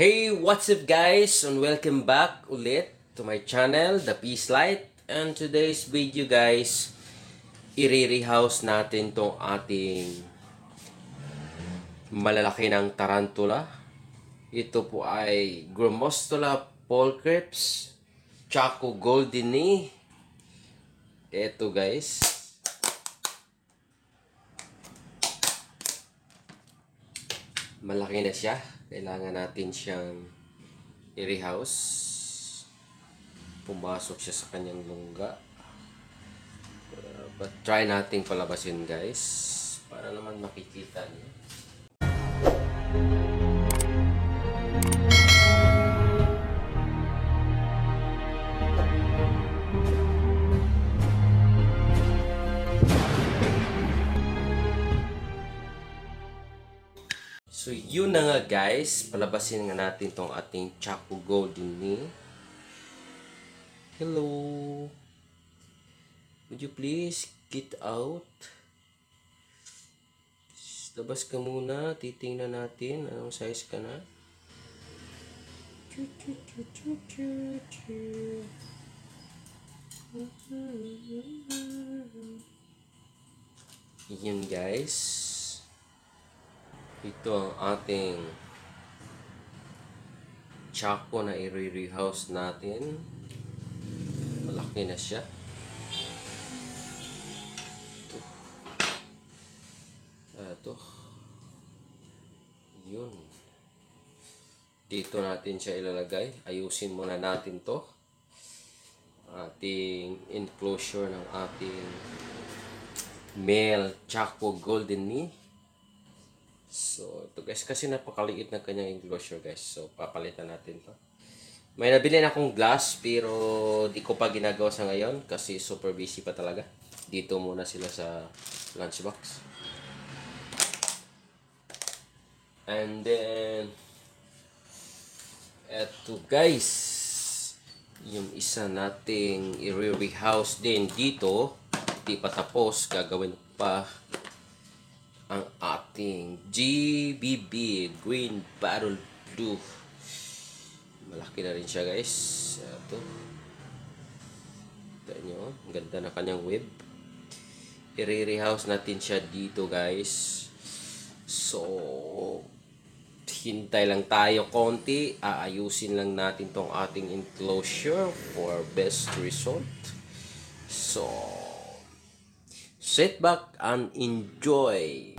Hey, what's up guys? And welcome back ulit to my channel, The Peace Light. And today's video guys, i-rehouse natin tong ating malalaki ng tarantula. Ito po ay Gromostula polcreps, Chaco goldeni. Ito guys. Malaki na siya. Kailangan natin siyang i-rehouse. Pumasok siya sa kanyang lungga. Uh, but try nating palabasin guys. Para naman makikita niyo. Yun na nga guys. Palabasin nga natin tong ating Chaco Golden ni. Hello. Would you please get out? Labas ka muna. Titingnan natin. Anong size ka na? Yun guys. Ito ang ating Chaco na i-rehouse natin. Malaki na siya. Ito. Ito. Yun. Dito natin siya ilalagay. Ayusin muna natin to. Ating enclosure ng ating male Chaco Golden Knee. So, ito guys, kasi napakaliit ng kanyang enclosure guys. So, papalitan natin to. May nabili na akong glass, pero di ko pa ginagawa sa ngayon kasi super busy pa talaga. Dito muna sila sa lunchbox. And then, eto guys, yung isa nating i-rehouse din dito. Di pa tapos, gagawin pa ang ating GBB Green Battle Blue. Malaki na rin siya guys. Ito. Ito nyo. Ang ganda na kanyang web. I-rehouse natin siya dito guys. So, hintay lang tayo konti. Aayusin lang natin tong ating enclosure for best result. So, sit back and enjoy.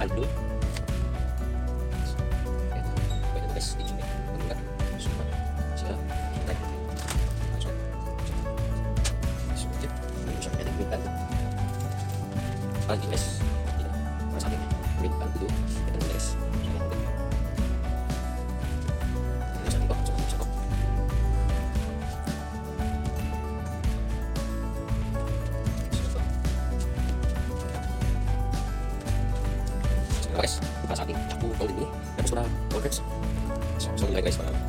I do. Buka sa ating Chaco Golden Knee. Tapos ko na workers. So, so nilagay guys para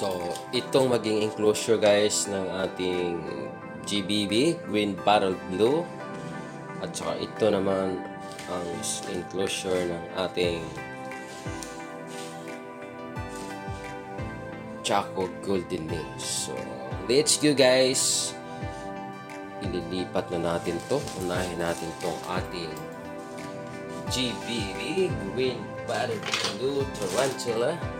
So, itong maging enclosure guys ng ating GBB, Green Barrel Blue. At saka ito naman ang enclosure ng ating Chaco Golden Knee. So, let's go guys! Ililipat na natin to. Unahin natin tong ating GBB, Green Barrel Blue Tarantula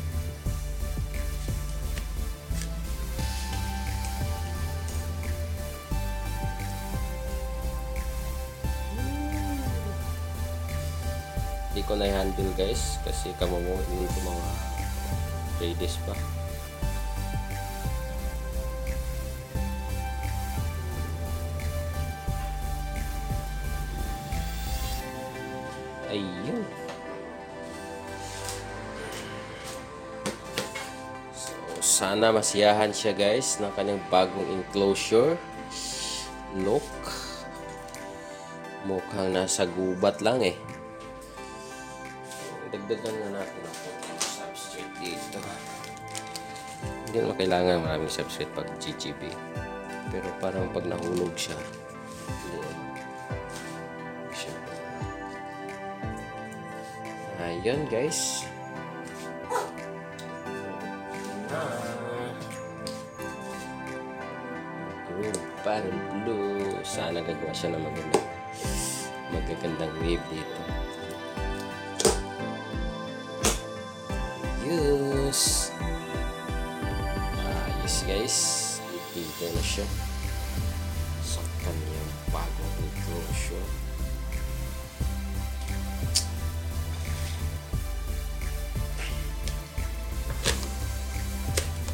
di ko na handle guys kasi kamumo nito mga 3 days pa ayun So, sana masiyahan siya guys ng kanyang bagong enclosure. Look. Mukhang nasa gubat lang eh. Dagdagan na natin ako ng substrate dito. Hindi naman kailangan maraming substrate pag GGB. Pero parang pag nahulog siya, doon. Siya. Ayun guys. Parang blue. Sana gagawa siya ng magandang magagandang wave dito. Yes. Ayos guys. Dito na siya. Sa kanyang bagong enclosure.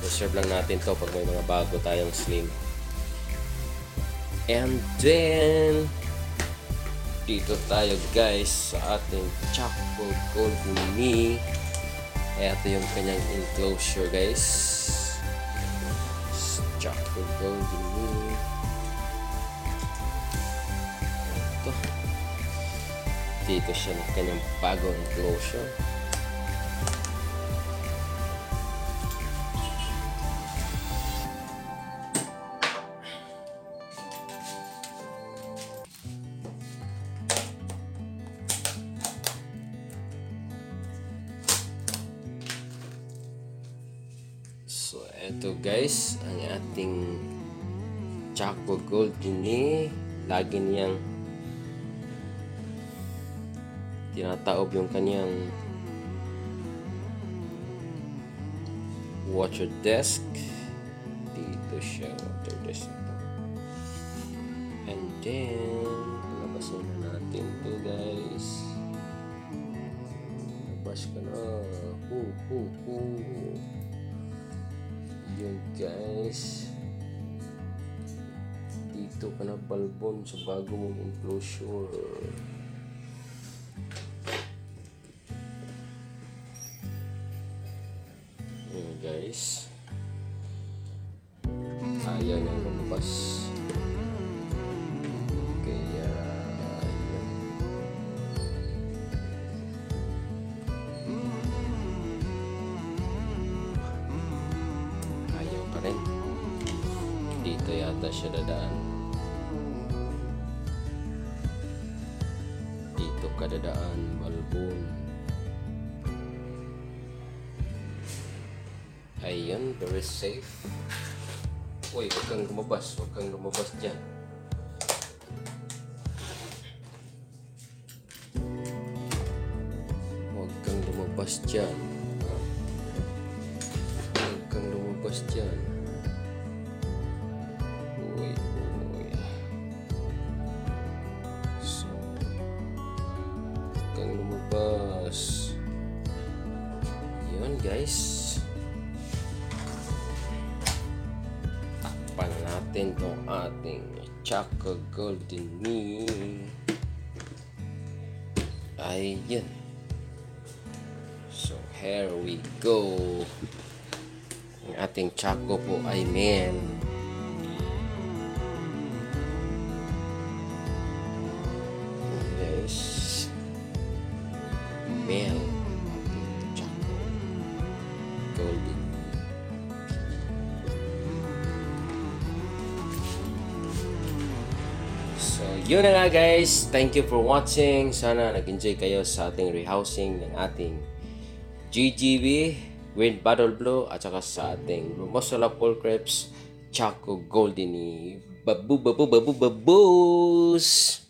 Reserve lang natin to pag may mga bago tayong slim. And then, dito tayo guys sa ating Choco Golden Knee. Ito yung kanyang enclosure guys. Choco Golden Knee. Ito. Dito siya ng kanyang bagong enclosure. Ating Choco Gold ini lagi niyang tinataob yung kanyang water desk. Dito siya, water desk ito. And then, labasin na natin to guys. Labas ka na. Hu, hu, hu. Yun guys. Dito ka na balbon sa bago mong enclosure. Yun guys. Ayaw niyang lumabas. Kaya, yun. Ayaw pa rin. Dito yata siya dadaan. Malbon. Ayun, very safe. Uy, huwag kang lumabas. Huwag kang lumabas dyan. Huwag kang lumabas dyan. Lumabas. Yun guys. Takpan natin tong ating Choco Golden Me. Ayun. So, here we go. Ang ating Choco po ay men. So, yun na nga guys. Thank you for watching. Sana nag-enjoy kayo sa ating rehousing ng ating GGB, Wind Battle Blue, at saka sa ating Rumosala Paul Crepes, Choco Goldeny. Babu, babu, babu, babus!